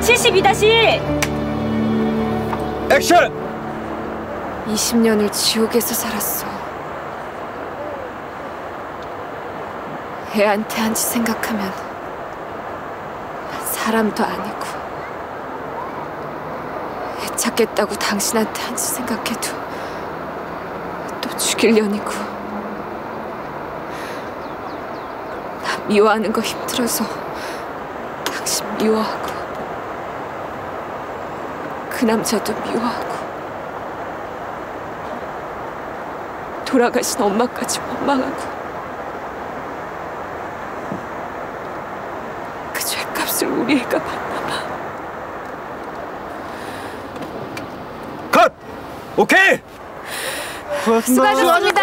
72다시 액션! 20년을 지옥에서 살았어. 애한테 한 짓 생각하면 난 사람도 아니고 애 찾겠다고 당신한테 한 짓 생각해도 또 죽일 년이고 나 미워하는 거 힘들어서 당신 미워하고 그 남자도 미워하고 돌아가신 엄마까지 원망하고 그 죄값을 우리 애가 받나 봐. 컷! 오케이! 수고하셨습니다.